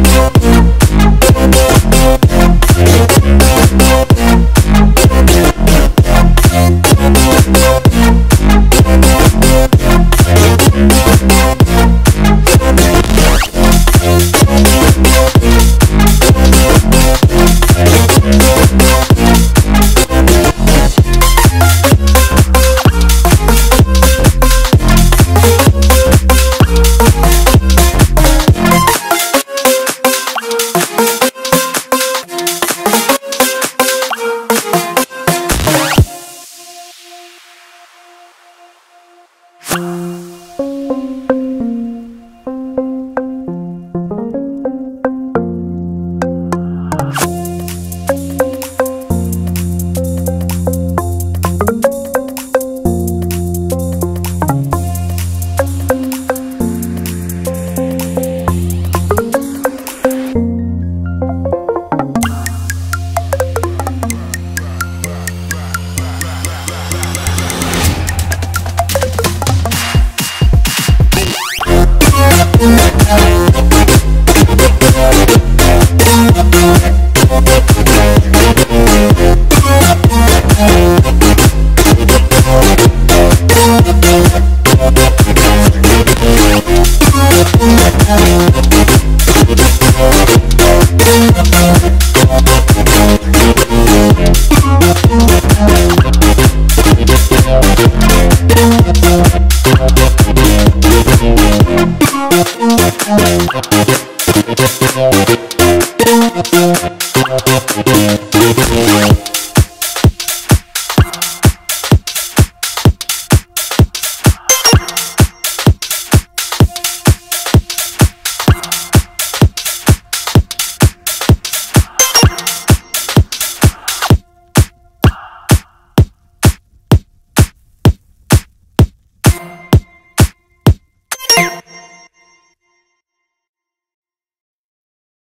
We'll. Thank Thank you.